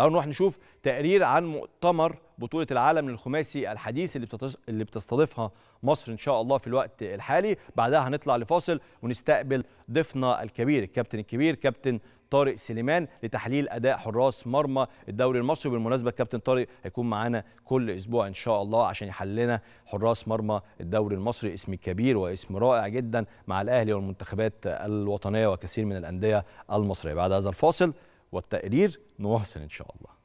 تعالوا نروح نشوف تقرير عن مؤتمر بطولة العالم للخماسي الحديث اللي. اللي بتستضيفها مصر إن شاء الله في الوقت الحالي. بعدها هنطلع لفاصل ونستقبل ضيفنا الكبير الكابتن الكبير كابتن طارق سليمان لتحليل أداء حراس مرمى الدوري المصري. بالمناسبه كابتن طارق هيكون معانا كل أسبوع إن شاء الله عشان يحلل لنا حراس مرمى الدوري المصري. اسم كبير واسم رائع جدا مع الأهلي والمنتخبات الوطنية وكثير من الأندية المصرية. بعد هذا الفاصل والتقرير نواصل إن شاء الله.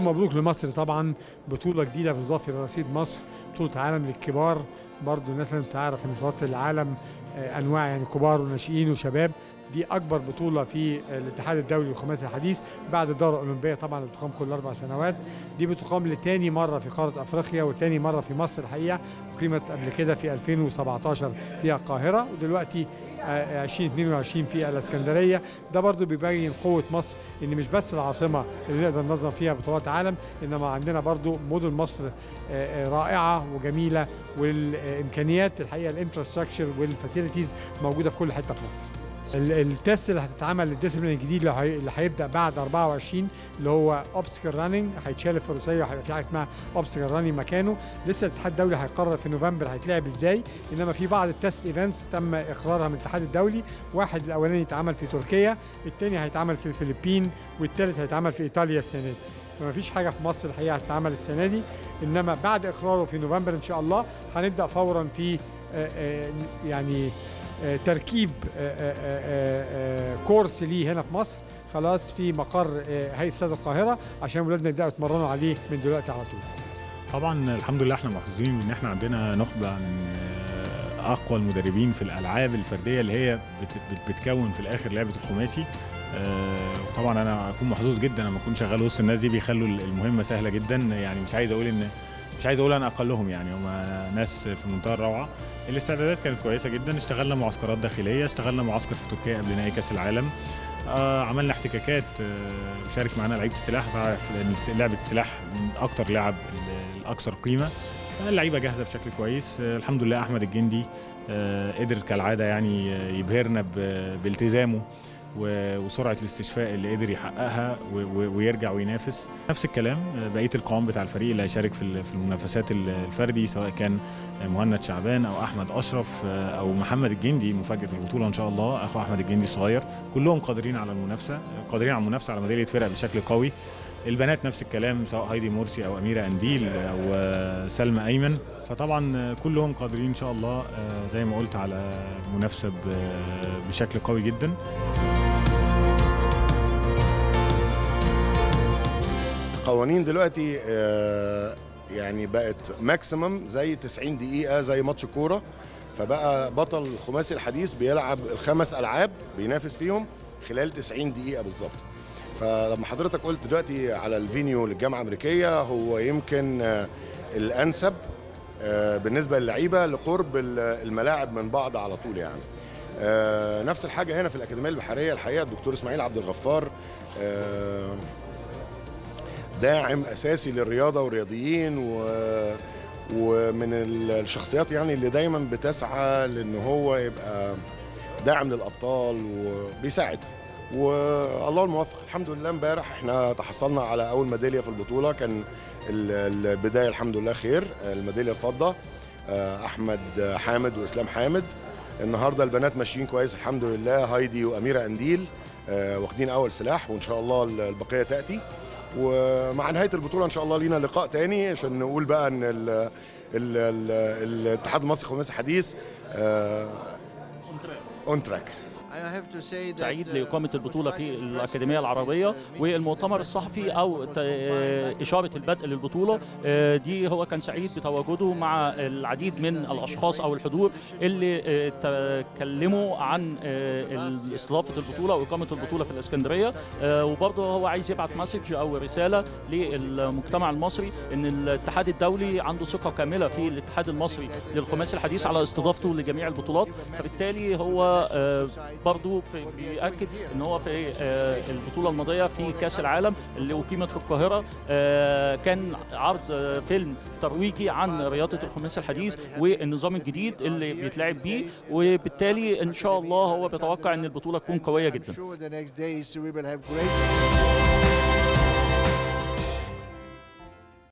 مبروك لمصر طبعا بطولة جديدة بتضاف إلى رصيد مصر بطولة عالم للكبار. برضو الناس لازم تعرف إن بطولات العالم أنواع يعني كبار وناشئين وشباب. دي أكبر بطولة في الاتحاد الدولي للخماسي الحديث بعد الدوره الأولمبية طبعا اللي بتقام كل أربع سنوات. دي بتقام لتاني مرة في قارة أفريقيا وتاني مرة في مصر الحقيقة. اقيمت قبل كده في 2017 في القاهرة ودلوقتي 2022 في الإسكندرية. ده برضو بيبين قوة مصر إن مش بس العاصمة اللي نقدر ننظم فيها بطولات عالم إنما عندنا برضو مدن مصر رائعة وجميلة والامكانيات الحقيقة ال infrastructure وال facilities موجودة في كل حتة في مصر. ال test اللي هتتعمل لل discipline الجديد اللي هيبدأ بعد 24 اللي هو obstacle running هيتشال الفروسيه وهيبقى في حاجة اسمها obstacle running مكانه. لسه الاتحاد الدولي هيقرر في نوفمبر هيتلعب إزاي إنما في بعض ال test events تم إقرارها من الاتحاد الدولي. واحد الأولاني يتعمل في تركيا الثاني هيتعمل في الفلبين والثالث هيتعمل في إيطاليا السنة دي. فما فيش حاجة في مصر الحقيقة هتتعمل السنة دي إنما بعد إقراره في نوفمبر إن شاء الله هنبدأ فورا في يعني تركيب كورس ليه هنا في مصر خلاص في مقر هيئة استاد القاهرة عشان ولادنا يبدأوا يتمرنوا عليه من دلوقتي على طول. طبعا الحمد لله إحنا محظوظين ان إحنا عندنا نخبة من أقوى المدربين في الألعاب الفردية اللي هي بتكون في الآخر لعبة الخماسي طبعا أنا اكون محظوظ جدا لما أكون شغال وسط الناس دي بيخلوا المهمة سهلة جدا. يعني مش عايز أقول ان مش عايز أقول أنا أقلهم يعني. هم ناس في منتهى الروعة. الاستعدادات كانت كويسة جدا. اشتغلنا معسكرات داخلية اشتغلنا معسكر في تركيا قبل نهائي كأس العالم. آه عملنا احتكاكات آه شارك معانا لعيبة السلاح لعبة السلاح من أكتر لعب الأكثر قيمة. اللعيبة جاهزة بشكل كويس. آه الحمد لله أحمد الجندي آه قدر كالعادة يعني يبهرنا بالتزامه. وسرعة الاستشفاء اللي قدر يحققها ويرجع وينافس. نفس الكلام بقية القوام بتاع الفريق اللي هيشارك في المنافسات الفردي سواء كان مهند شعبان أو أحمد أشرف أو محمد الجندي مفاجأة البطولة إن شاء الله أخو أحمد الجندي الصغير. كلهم قادرين على المنافسة قادرين على المنافسة على ميدالية فرق بشكل قوي. البنات نفس الكلام سواء هايدي مرسي أو أميرة أنديل أو سلمى أيمن. فطبعا كلهم قادرين إن شاء الله زي ما قلت على منافسه بشكل قوي جدا. قوانين دلوقتي يعني بقت maximum زي 90 دقيقة زي ماتش كورة. فبقى بطل الخماسي الحديث بيلعب الخمس ألعاب بينافس فيهم خلال 90 دقيقة بالظبط. فلما حضرتك قلت دلوقتي على ال venue للجامعة الأمريكية هو يمكن الأنسب بالنسبة للعيبة لقرب الملاعب من بعض على طول يعني. نفس الحاجة هنا في الأكاديمية البحرية الحقيقة الدكتور إسماعيل عبد الغفار داعم أساسي للرياضة والرياضيين و ومن الشخصيات يعني اللي دايما بتسعى لإن هو يبقى داعم للأبطال وبيساعد. والله الموفق. الحمد لله امبارح إحنا تحصلنا على أول ميدالية في البطولة. كان البداية الحمد لله خير. الميدالية الفضة أحمد حامد وإسلام حامد. النهارده البنات ماشيين كويس. الحمد لله. هايدي وأميرة أنديل واخدين أول سلاح وإن شاء الله البقية تأتي. ومع نهاية البطولة إن شاء الله لينا لقاء تاني عشان نقول بقى إن ال ال ال الاتحاد المصري الخماسي الحديث on track سعيد لإقامة البطولة في الأكاديمية العربية والمؤتمر الصحفي أو إشارة البدء للبطولة. دي هو كان سعيد بتواجده مع العديد من الأشخاص أو الحضور اللي تكلموا عن استضافة البطولة وإقامة البطولة في الإسكندرية. وبرضه هو عايز يبعت مسج أو رسالة للمجتمع المصري إن الاتحاد الدولي عنده ثقة كاملة في الاتحاد المصري للخماسي الحديث على استضافته لجميع البطولات. فبالتالي هو برضو في بيأكد إن هو في آه، البطولة الماضية في كأس العالم اللي أقيمت في القاهرة. آه، كان عرض آه، فيلم ترويجي عن رياضة الخماسي الحديث والنظام الجديد اللي بيتلعب بيه وبالتالي إن شاء الله هو بيتوقع إن البطولة تكون قوية جدا.